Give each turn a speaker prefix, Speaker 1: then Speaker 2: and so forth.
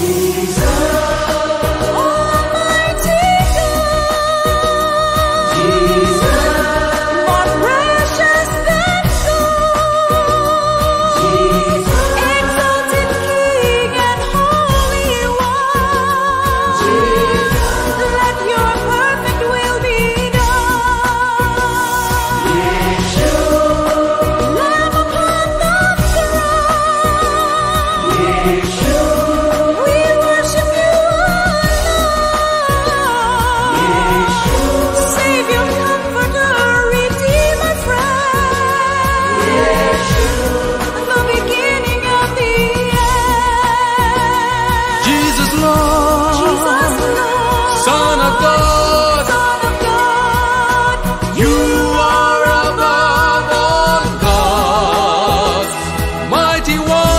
Speaker 1: Jesus. 51.